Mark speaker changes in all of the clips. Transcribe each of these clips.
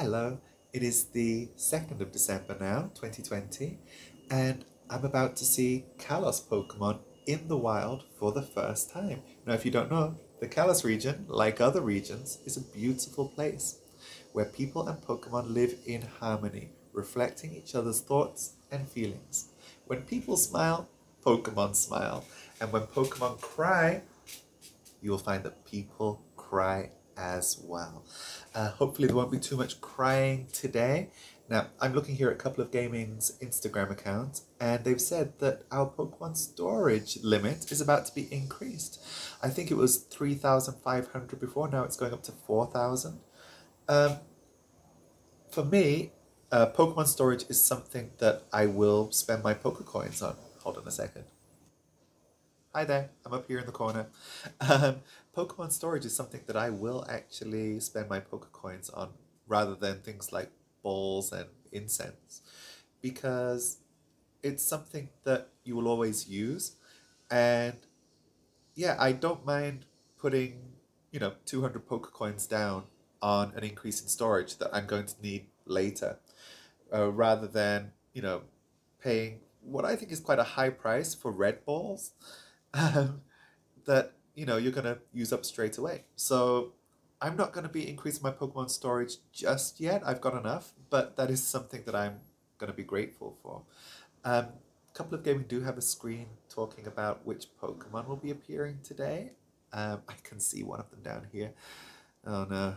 Speaker 1: Hello, it is the 2nd of December now, 2020, and I'm about to see Kalos Pokemon in the wild for the first time. Now, if you don't know, the Kalos region, like other regions, is a beautiful place where people and Pokemon live in harmony, reflecting each other's thoughts and feelings. When people smile, Pokemon smile, and when Pokemon cry, you will find that people cry as well. Uh, hopefully there won't be too much crying today. Now, I'm looking here at a couple of gaming's Instagram accounts, and they've said that our Pokemon storage limit is about to be increased. I think it was 3,500 before, now it's going up to 4,000. Um, for me, uh, Pokemon storage is something that I will spend my Pokecoins on. Hold on a second. Hi there, I'm up here in the corner. Um, Pokemon storage is something that I will actually spend my Pokecoins on rather than things like balls and incense because it's something that you will always use and yeah, I don't mind putting, you know, 200 Pokecoins down on an increase in storage that I'm going to need later uh, rather than, you know, paying what I think is quite a high price for red balls um, that you know you're gonna use up straight away. So I'm not gonna be increasing my Pokemon storage just yet. I've got enough, but that is something that I'm gonna be grateful for. Um, a couple of gaming do have a screen talking about which Pokemon will be appearing today. Um, I can see one of them down here. Oh no.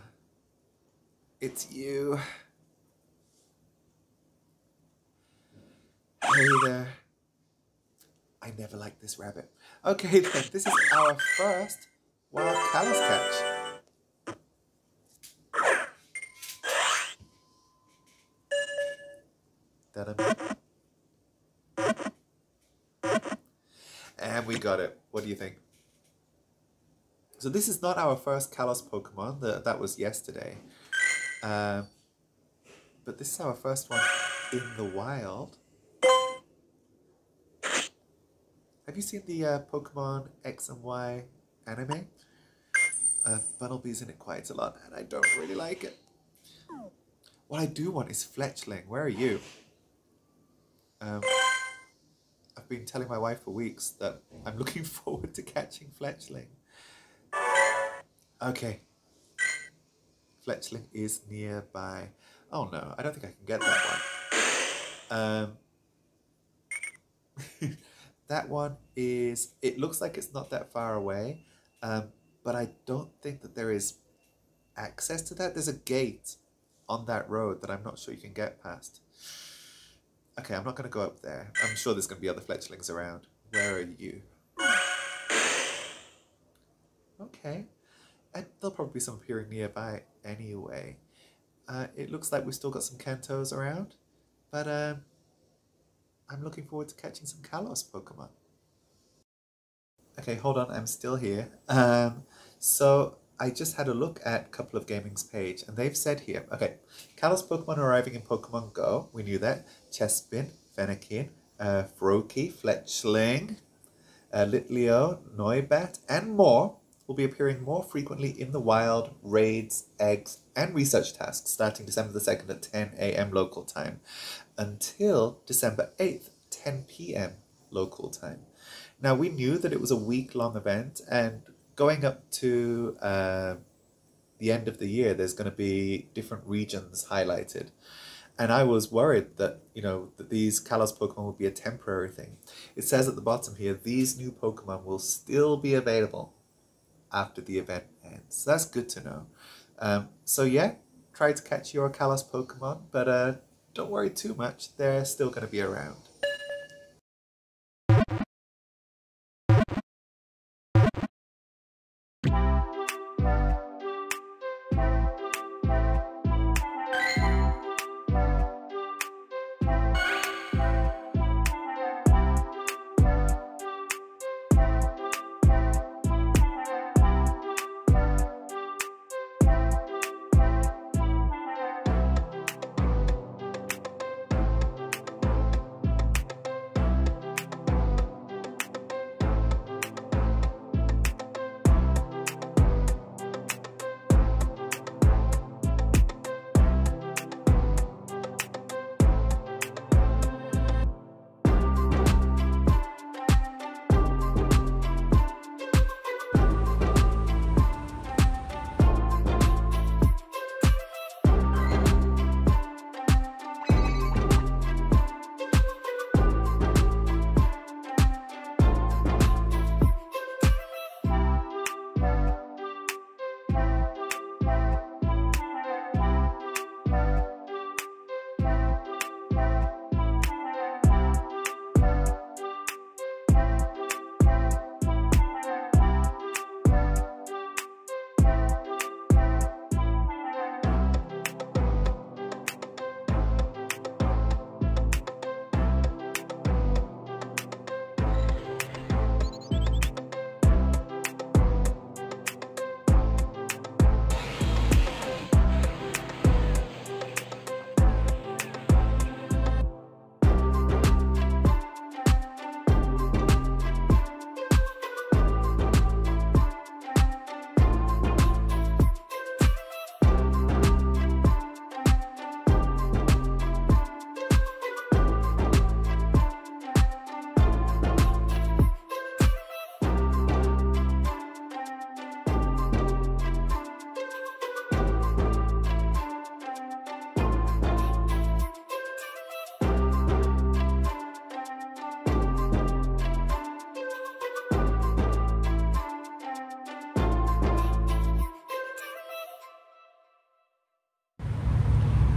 Speaker 1: It's you. Hey there. I never liked this rabbit. Okay then, this is our first wild Kalos catch. And we got it. What do you think? So this is not our first Kalos Pokemon. The, that was yesterday. Uh, but this is our first one in the wild. Have you seen the uh, Pokemon X and Y anime? Uh, Bunnelby's in it quite a lot, and I don't really like it. What I do want is Fletchling. Where are you? Um, I've been telling my wife for weeks that I'm looking forward to catching Fletchling. Okay. Fletchling is nearby. Oh no, I don't think I can get that one. Um, that one is, it looks like it's not that far away, um, but I don't think that there is access to that. There's a gate on that road that I'm not sure you can get past. Okay, I'm not going to go up there. I'm sure there's going to be other fletchlings around. Where are you? Okay. And there'll probably be some appearing nearby anyway. Uh, it looks like we've still got some Kantos around, but um, I'm looking forward to catching some Kalos Pokemon. Okay, hold on, I'm still here. Um, so I just had a look at couple of gaming's page, and they've said here, okay, Kalos Pokemon arriving in Pokemon Go, we knew that, Chespin, Fennekin, uh, Froakie, Fletchling, uh, Litleo, Noibat, and more will be appearing more frequently in the wild, raids, eggs, and research tasks starting December the 2nd at 10 a.m. local time until December 8th, 10 p.m. local time. Now, we knew that it was a week long event, and going up to uh, the end of the year, there's going to be different regions highlighted. And I was worried that, you know, that these Kalos Pokemon would be a temporary thing. It says at the bottom here, these new Pokemon will still be available after the event ends. So that's good to know. Um, so yeah, try to catch your Kalos Pokemon, but uh, don't worry too much. They're still going to be around.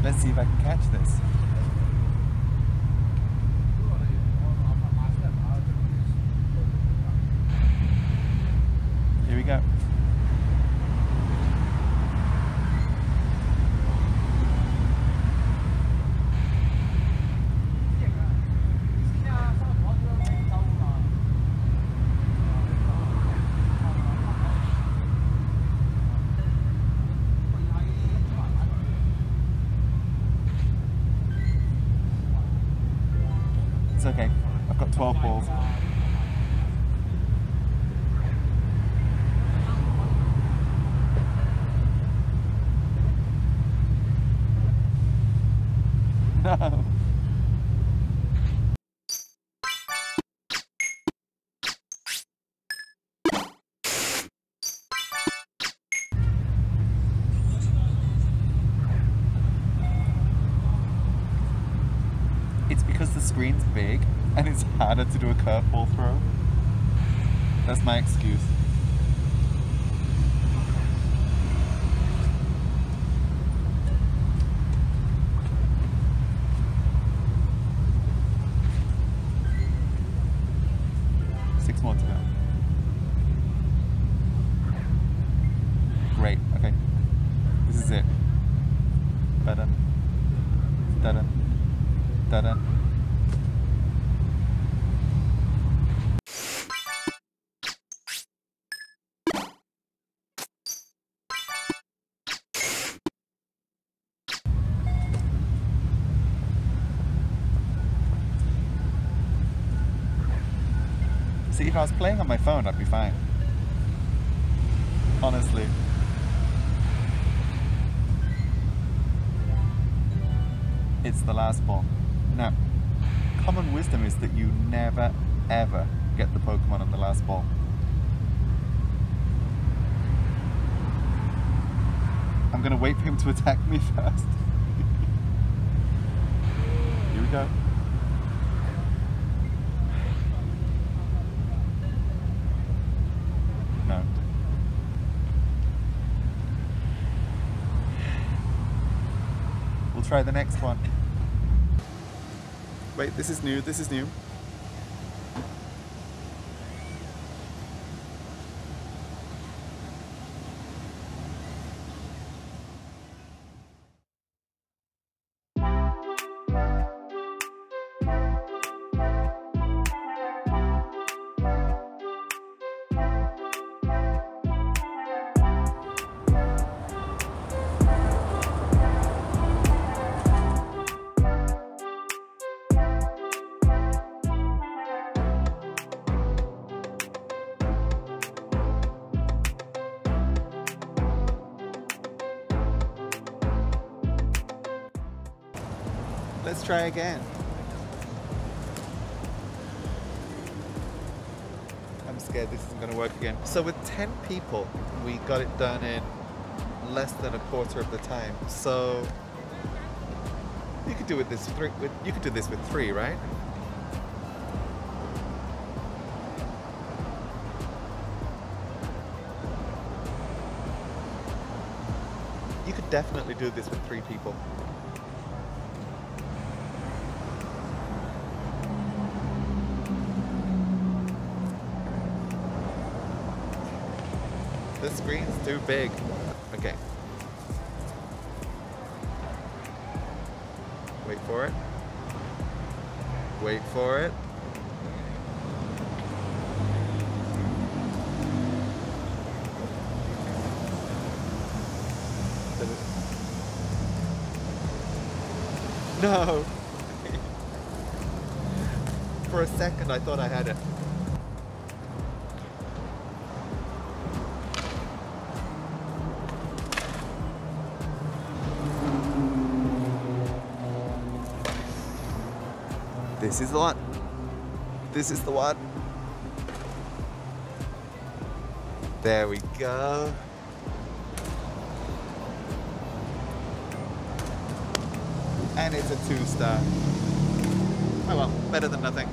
Speaker 1: Let's see if I can catch this. Here we go. It's okay. I've got 12 balls. No. and it's harder to do a curveball throw. That's my excuse. Six more to go. Great, okay. This is it. Da-da. Da-da. Da-da. Was playing on my phone, I'd be fine. Honestly. It's the last ball. Now, common wisdom is that you never, ever get the Pokemon on the last ball. I'm gonna wait for him to attack me first. Here we go. No. We'll try the next one. Wait, this is new, this is new. Let's try again. I'm scared this isn't going to work again. So with 10 people, we got it done in less than a quarter of the time. So you could do it this three. With, you could do this with three, right? You could definitely do this with three people. The screen's too big. Okay. Wait for it. Wait for it. No! For a second I thought I had it. This is the one. This is the one. There we go. And it's a two star. Oh well, better than nothing.